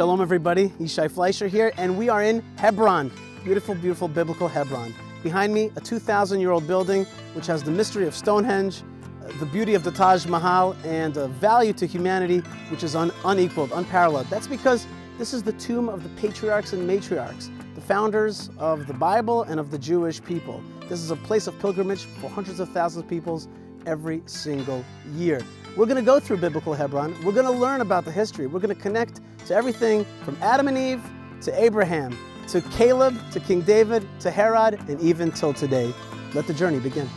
Shalom, everybody. Yishai Fleisher here, and we are in Hebron. Beautiful, beautiful biblical Hebron. Behind me, a 2,000 year old building which has the mystery of Stonehenge, uh, the beauty of the Taj Mahal, and a value to humanity which is un unequaled, unparalleled. That's because this is the tomb of the patriarchs and matriarchs, the founders of the Bible and of the Jewish people. This is a place of pilgrimage for hundreds of thousands of peoples every single year. We're going to go through biblical Hebron. We're going to learn about the history. We're going to connect to everything from Adam and Eve to Abraham to Caleb to King David to Herod and even till today. Let the journey begin.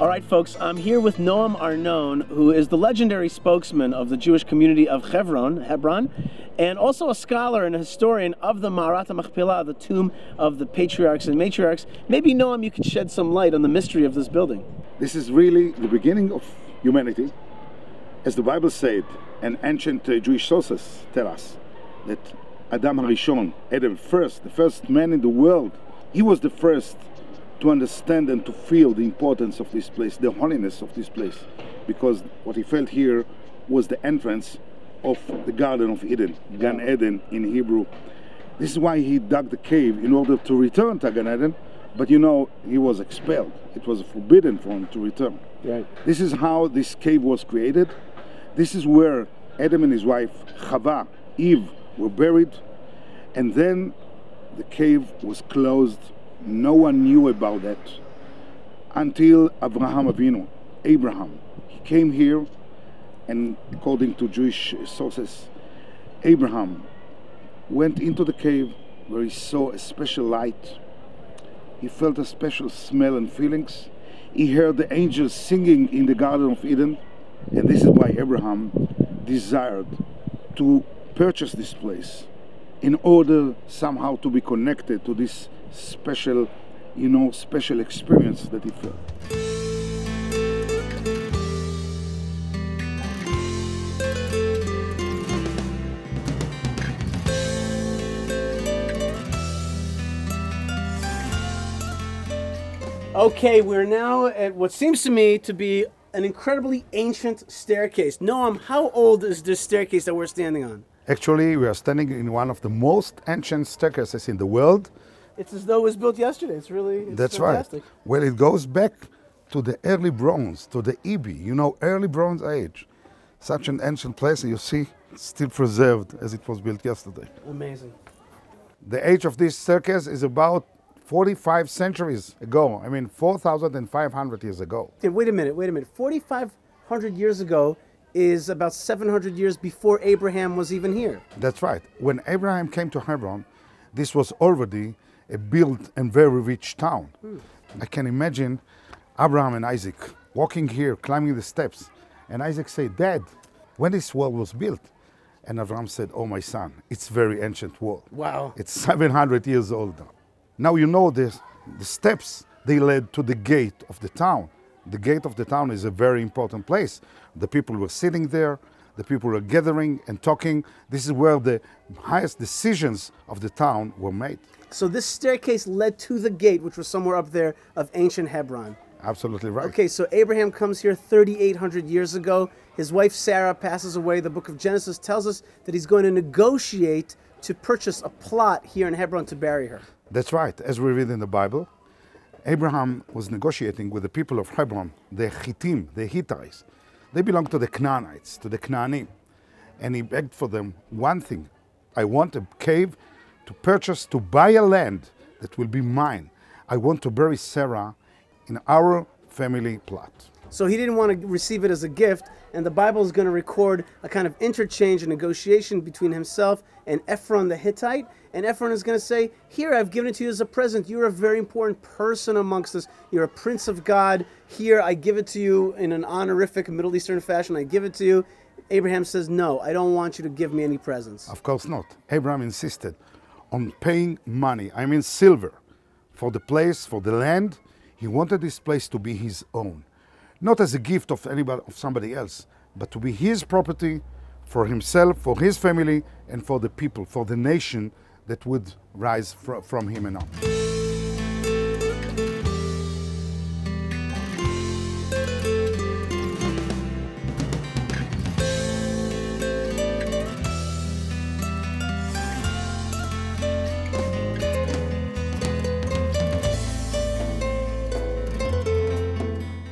All right, folks, I'm here with Noam Arnon, who is the legendary spokesman of the Jewish community of Hebron, Hebron, and also a scholar and a historian of the Ma'arat Machpelah, the tomb of the patriarchs and matriarchs. Maybe, Noam, you could shed some light on the mystery of this building. This is really the beginning of humanity. As the Bible said, and ancient uh, Jewish sources tell us that Adam Harishon, Adam first, the first man in the world, he was the first to understand and to feel the importance of this place, the holiness of this place, because what he felt here was the entrance of the Garden of Eden, Gan Eden in Hebrew. This is why he dug the cave in order to return to Gan Eden, but you know, he was expelled. It was forbidden for him to return. Right. This is how this cave was created. This is where Adam and his wife, Chava, Eve, were buried. And then the cave was closed no one knew about that until Abraham Avinu, Abraham. He came here, and according to Jewish sources, Abraham went into the cave where he saw a special light. He felt a special smell and feelings. He heard the angels singing in the Garden of Eden, and this is why Abraham desired to purchase this place in order somehow to be connected to this special, you know, special experience that he felt. Okay, we're now at what seems to me to be an incredibly ancient staircase. Noam, how old is this staircase that we're standing on? Actually, we are standing in one of the most ancient staircases in the world. It's as though it was built yesterday. It's really it's That's fantastic. right. Well, it goes back to the early Bronze, to the Ibi, you know, early Bronze Age. Such an ancient place, and you see, still preserved as it was built yesterday. Amazing. The age of this staircase is about 45 centuries ago. I mean, 4,500 years ago. Okay, wait a minute, wait a minute. 4,500 years ago is about 700 years before Abraham was even here. That's right. When Abraham came to Hebron, this was already a built and very rich town. I can imagine Abraham and Isaac walking here, climbing the steps, and Isaac said, Dad, when this wall was built? And Abraham said, Oh, my son, it's very ancient wall. Wow. It's 700 years old now. Now you know this, the steps, they led to the gate of the town. The gate of the town is a very important place. The people were sitting there, the people were gathering and talking. This is where the highest decisions of the town were made. So this staircase led to the gate, which was somewhere up there of ancient Hebron. Absolutely right. Okay, so Abraham comes here 3,800 years ago. His wife Sarah passes away. The book of Genesis tells us that he's going to negotiate to purchase a plot here in Hebron to bury her. That's right. As we read in the Bible, Abraham was negotiating with the people of Hebron, the Hittim, the Hittites. They belong to the Canaanites, to the Canaanim. And he begged for them one thing I want a cave to purchase, to buy a land that will be mine. I want to bury Sarah in our family plot. So he didn't want to receive it as a gift, and the Bible is going to record a kind of interchange and negotiation between himself and Ephron the Hittite. And Ephron is going to say, Here, I've given it to you as a present. You're a very important person amongst us. You're a prince of God. Here, I give it to you in an honorific Middle Eastern fashion. I give it to you. Abraham says, No, I don't want you to give me any presents. Of course not. Abraham insisted on paying money, I mean silver, for the place, for the land. He wanted this place to be his own. Not as a gift of anybody of somebody else, but to be his property for himself, for his family, and for the people, for the nation that would rise fr- from him and on.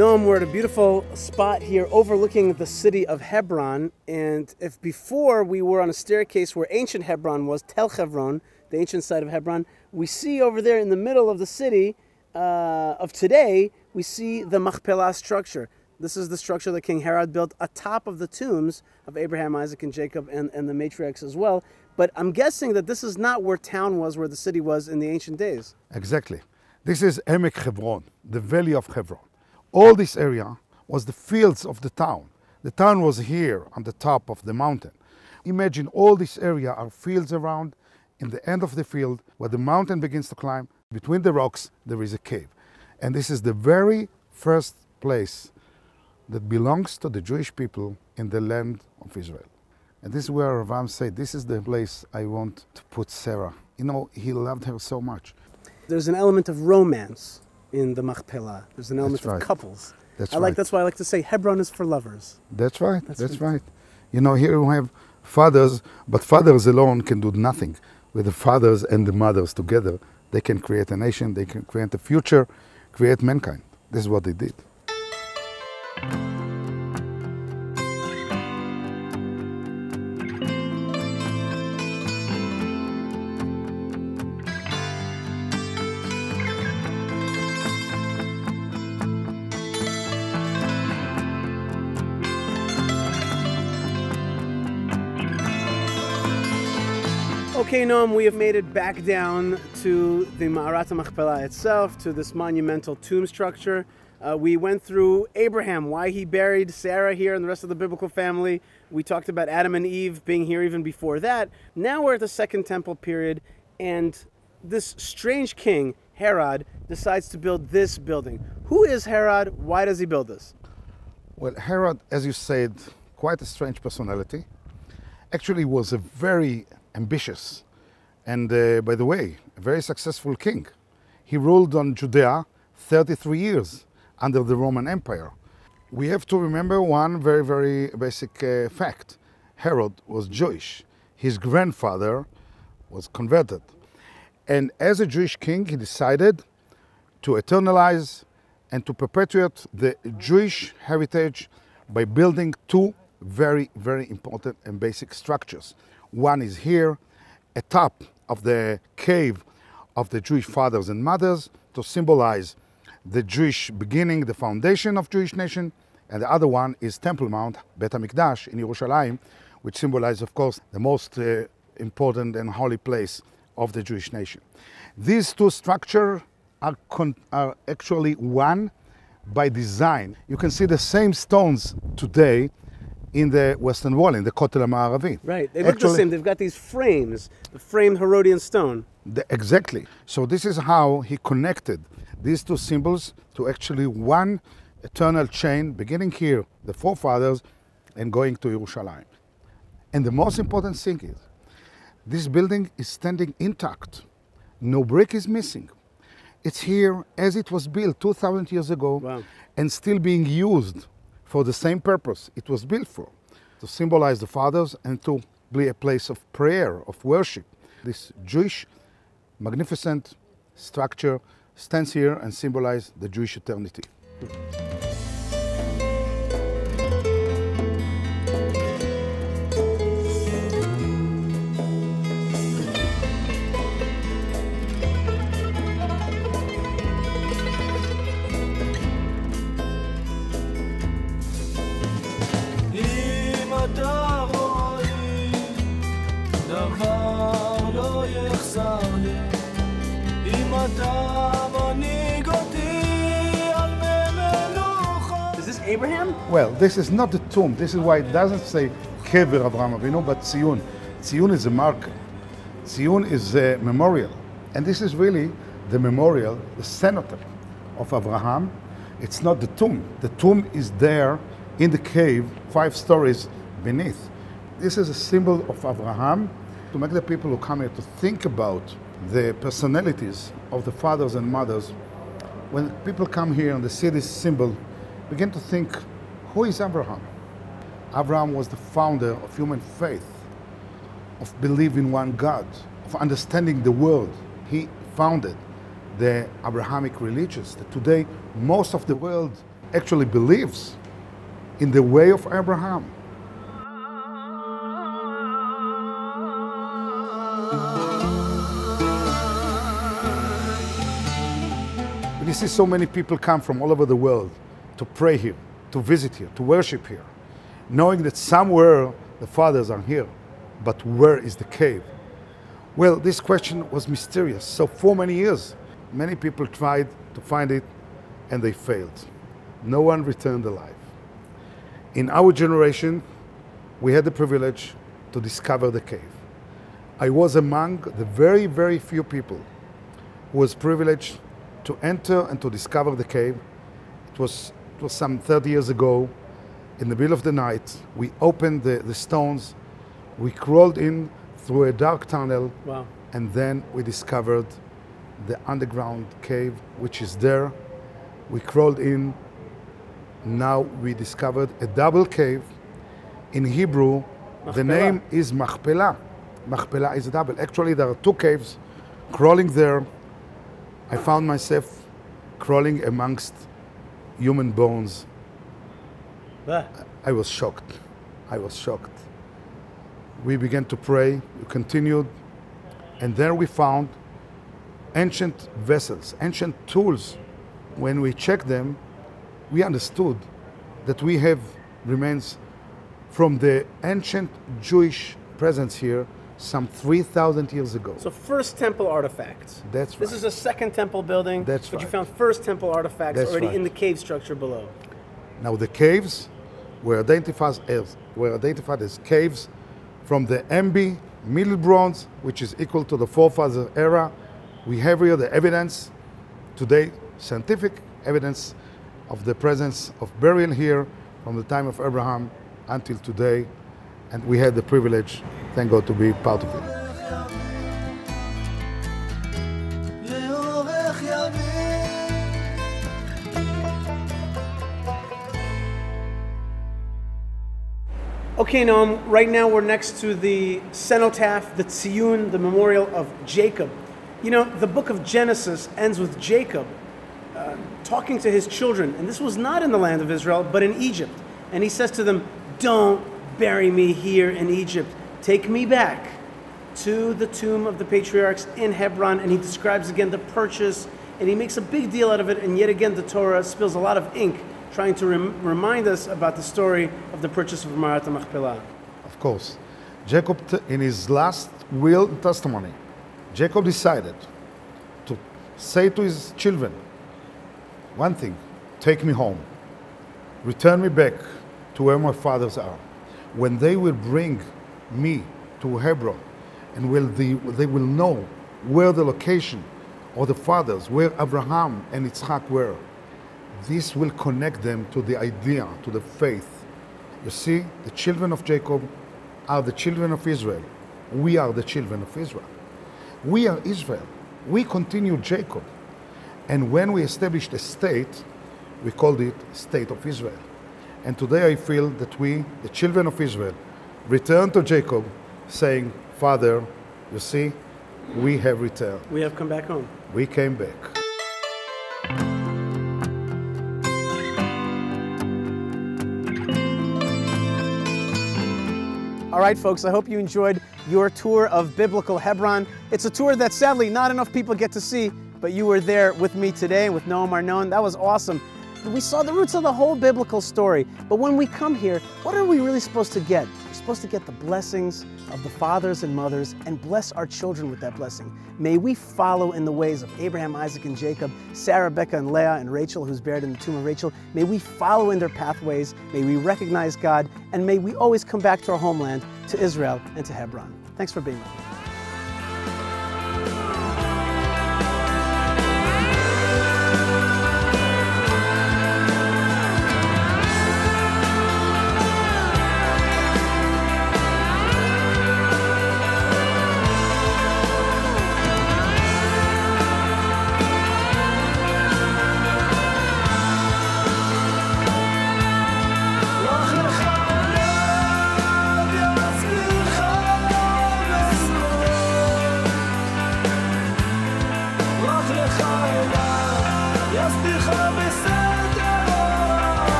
Noam, we're at a beautiful spot here overlooking the city of Hebron. And if before we were on a staircase where ancient Hebron was, Tel Hebron, the ancient site of Hebron, we see over there in the middle of the city uh, of today, we see the Machpelah structure. This is the structure that King Herod built atop of the tombs of Abraham, Isaac, and Jacob, and, and the matriarchs as well. But I'm guessing that this is not where town was, where the city was in the ancient days. Exactly. This is Emek Hebron, the valley of Hebron. All this area was the fields of the town. The town was here on the top of the mountain. Imagine all this area are fields around. In the end of the field, where the mountain begins to climb, between the rocks, there is a cave. And this is the very first place that belongs to the Jewish people in the land of Israel. And this is where Avraham said, This is the place I want to put Sarah. You know, he loved her so much. There's an element of romance in the Machpelah. There's an element right. of couples. That's I like that's why I like to say Hebron is for lovers. That's right. That's That's, right. right. You know, here we have fathers, but fathers alone can do nothing. With the fathers and the mothers together, they can create a nation, they can create a future, create mankind. This is what they did. Okay, Noam, we have made it back down to the Ma'arat Machpelah itself, to this monumental tomb structure. Uh, we went through Abraham, why he buried Sarah here and the rest of the biblical family. We talked about Adam and Eve being here even before that. Now we're at the Second Temple period, and this strange king, Herod, decides to build this building. Who is Herod? Why does he build this? Well, Herod, as you said, quite a strange personality. Actually, was a very ambitious and, uh, by the way, a very successful king. He ruled on Judea 33 years under the Roman Empire. We have to remember one very, very basic uh, fact Herod was Jewish. His grandfather was converted. And as a Jewish king, he decided to eternalize and to perpetuate the Jewish heritage by building two very, very important and basic structures. One is here, atop of the cave of the Jewish fathers and mothers to symbolize the Jewish beginning, the foundation of Jewish nation, and the other one is Temple Mount, Bet HaMikdash in Yerushalayim, which symbolizes, of course, the most uh, important and holy place of the Jewish nation. These two structures are, are actually one by design. You can see the same stones today in the Western Wall, in the Kotel HaMa'aravi. Right, They look the same. They've got these frames, the framed Herodian stone. The- exactly. So this is how he connected these two symbols to actually one eternal chain, beginning here, the forefathers, and going to Yerushalayim. And the most important thing is, this building is standing intact. No brick is missing. It's here as it was built 2,000 years ago Wow. and still being used for the same purpose it was built for to symbolize the fathers and to be a place of prayer, of worship. This Jewish magnificent structure stands here and symbolizes the Jewish eternity. Well, this is not the tomb. This is why it doesn't say Kever Avraham Avinu, but Zion. Zion is a marker. Zion is a memorial. And this is really the memorial, the cenotaph of Abraham. It's not the tomb. The tomb is there in the cave, five stories beneath. This is a symbol of Abraham to make the people who come here to think about the personalities of the fathers and mothers. When people come here and they see this symbol, begin to think, who is Abraham? Abraham was the founder of human faith, of believing one God, of understanding the world. He founded the Abrahamic religions that today most of the world actually believes in the way of Abraham. You see so many people come from all over the world to pray here, to visit here, to worship here, knowing that somewhere the fathers are here, but where is the cave? Well, this question was mysterious. So for many years, many people tried to find it and they failed. No one returned alive. In our generation, we had the privilege to discover the cave. I was among the very, very few people who was privileged to enter and to discover the cave. It was, it was some 30 years ago. In the middle of the night, we opened the, the stones, we crawled in through a dark tunnel, Wow. and then we discovered the underground cave, which is there. We crawled in. Now we discovered a double cave. In Hebrew, the name is Machpelah. Machpelah is a double. Actually, there are two caves. Crawling there, I found myself crawling amongst human bones. Ah, I was shocked. I was shocked. We began to pray, we continued, and there we found ancient vessels, ancient tools. When we checked them, we understood that we have remains from the ancient Jewish presence here some 3,000 years ago. So first temple artifacts. That's right. This is a second temple building. That's but you found first temple artifacts That's already right. in the cave structure below. Now the caves were identified as were identified as caves from the MB Middle Bronze, which is equal to the forefather era. We have here the evidence today, scientific evidence of the presence of burial here from the time of Abraham until today, and we had the privilege, thank God, to be part of it. Okay, Noam, right now we're next to the cenotaph, the Tziyun, the memorial of Jacob. You know, the book of Genesis ends with Jacob uh, talking to his children, and this was not in the land of Israel, but in Egypt. And he says to them, Don't bury me here in Egypt. Take me back to the tomb of the patriarchs in Hebron. And he describes again the purchase, and he makes a big deal out of it. And yet again, the Torah spills a lot of ink trying to rem- remind us about the story of the purchase of Ma'arat Machpelah. Of course. Jacob, in his last will and testimony, Jacob decided to say to his children one thing take me home, return me back to where my fathers are. When they will bring me to Hebron, and will the, they will know where the location of the fathers, where Abraham and Yitzhak were. This will connect them to the idea, to the faith. You see, the children of Jacob are the children of Israel. We are the children of Israel. We are Israel. We continue Jacob. And when we established a state, we called it State of Israel. And today I feel that we, the children of Israel, return to Jacob saying, Father, you see, we have returned. We have come back home. We came back. All right, folks, I hope you enjoyed your tour of biblical Hebron. It's a tour that sadly not enough people get to see, but you were there with me today with Noam Arnon. That was awesome. We saw the roots of the whole biblical story. But when we come here, what are we really supposed to get? We're supposed to get the blessings of the fathers and mothers and bless our children with that blessing. May we follow in the ways of Abraham, Isaac, and Jacob, Sarah, Becca, and Leah, and Rachel, who's buried in the tomb of Rachel. May we follow in their pathways. May we recognize God. And may we always come back to our homeland, to Israel, and to Hebron. Thanks for being with me.